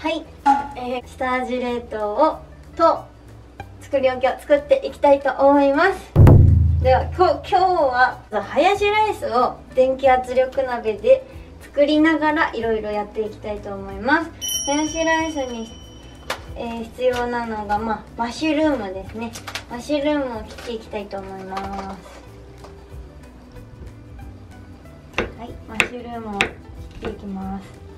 はい、えー、下味冷凍をと作り置きを作っていきたいと思います。では今日今日はハヤシライスを電気圧力鍋で作りながらいろいろやっていきたいと思います。ハヤシライスに、えー、必要なのが、まあ、マッシュルームですね。マッシュルームを切っていきたいと思います。はいマッシュルームを切っていきます。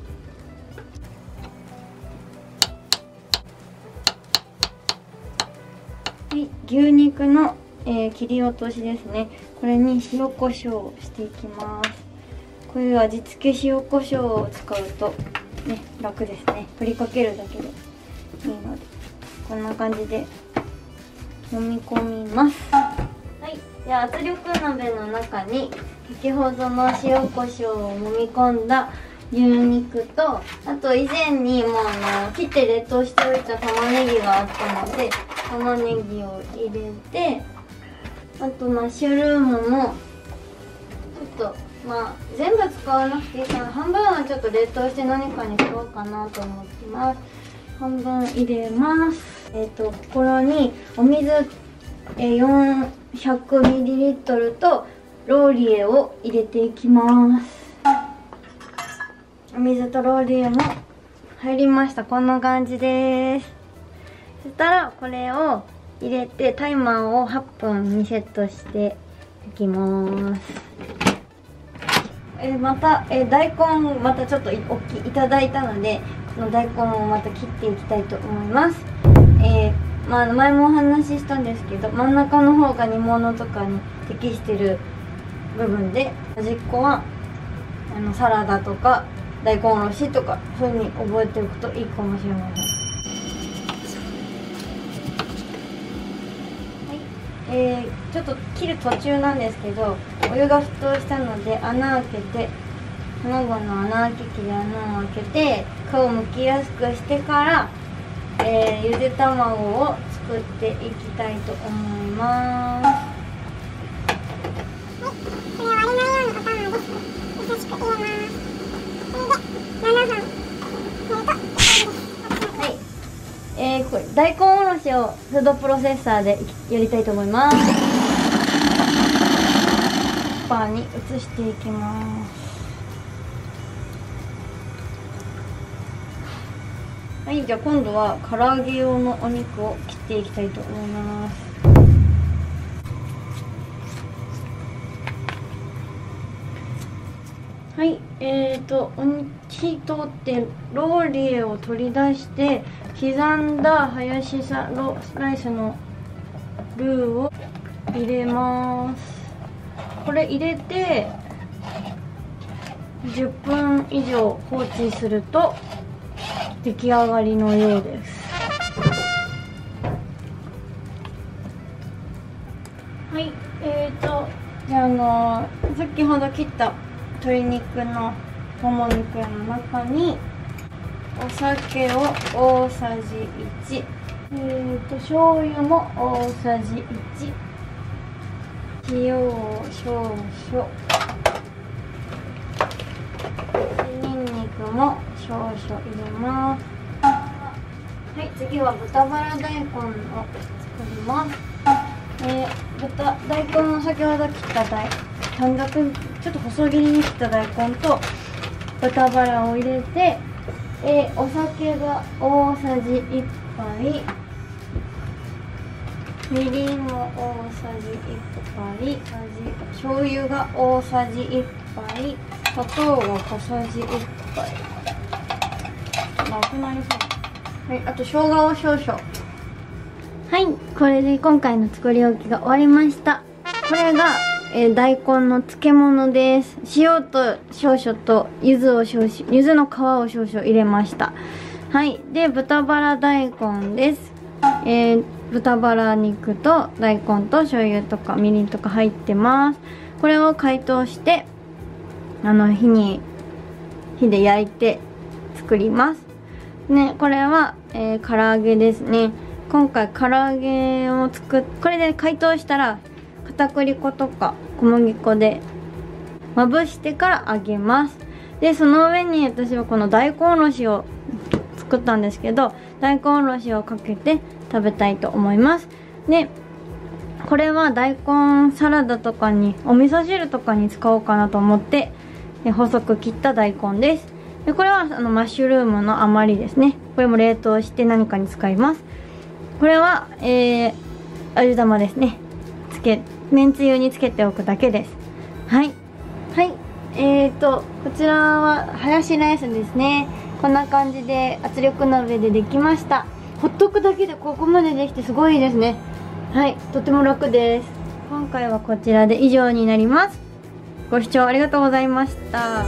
はい牛肉の、えー、切り落としですね。これに塩コショウをしていきます。こういう味付け塩コショウを使うとね楽ですね。振りかけるだけで。いいので。こんな感じで揉み込みます。はい。では圧力鍋の中に先ほどの塩コショウを揉み込んだ牛肉とあと以前にもうの切って冷凍しておいた玉ねぎがあったので玉ねぎを入れてあとマッシュルームもちょっとまあ全部使わなくていいから半分はちょっと冷凍して何かにしようかなと思ってます。半分入れます。えっ、ー、とここにお水え 400ml とローリエを入れていきます。お水とローリエも入りました。こんな感じです。そしたらこれを入れてタイマーを8分にセットしていきます。えまた、え大根またちょっとおきいただいたのでこの大根をまた切っていきたいと思います。えー、まあ、前もお話ししたんですけど真ん中の方が煮物とかに適してる部分で端っこはあのサラダとか大根おろしとかそういう風に覚えておくといいかもしれません。はい。えー、ちょっと切る途中なんですけどお湯が沸騰したので穴開けて卵の穴開け器で穴を開けて皮をむきやすくしてから、えー、ゆで卵を作っていきたいと思いますはいこれは割れないようにお玉です優しく入れますはいえー、これ大根おろしをフードプロセッサーでやりたいと思います。パーに移していきます。はいじゃあ今度は唐揚げ用のお肉を切っていきたいと思います。はい。えーと火通ってローリエを取り出して刻んだハヤシサロライスのルーを入れます。これ入れて10分以上放置すると出来上がりのようです。はいえーとじゃあの先ほど切った鶏肉のもも肉の中にお酒を大さじ1えーと醤油も大さじ1塩を少々。にんにくも少々入れます。はい次は豚バラ大根を作ります。えー、豚大根先ほど切った大短冊ちょっと細切りに切った大根と豚バラを入れて、えー、お酒が大さじ1杯みりんも大さじ1杯醤油が大さじ1杯砂糖が小さじ1杯。なくなりそう。はいあと生姜を少々。はいこれで今回の作り置きが終わりました。これがえー、大根の漬物です。塩と少々と柚子を少々柚子の皮を少々入れました。はいで豚バラ大根です。えー、豚バラ肉と大根と醤油とかみりんとか入ってます。これを解凍してあの火に火で焼いて作ります。ねこれは、えー、唐揚げですね。今回唐揚げを作っこれで解凍したら片栗粉とか小麦粉でまぶしてから揚げます。でその上に私はこの大根おろしを作ったんですけど大根おろしをかけて食べたいと思います。でこれは大根サラダとかにお味噌汁とかに使おうかなと思って細く切った大根です。でこれはあのマッシュルームの余りですね。これも冷凍して何かに使います。これはえー、味玉ですね。つけめんつゆにつけておくだけです。はい。はい。えーとこちらはハヤシライスですね。こんな感じで圧力鍋でできました。ほっとくだけでここまでできてすごいですね。はい。とても楽です。今回はこちらで以上になります。ご視聴ありがとうございました